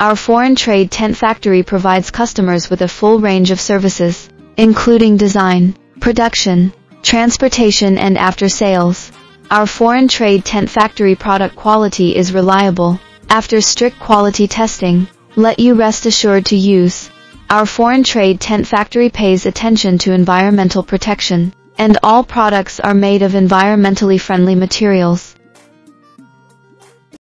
Our foreign trade tent factory provides customers with a full range of services, including design, production, transportation and after sales. Our foreign trade tent factory product quality is reliable. After strict quality testing, let you rest assured to use. Our foreign trade tent factory pays attention to environmental protection, and all products are made of environmentally friendly materials.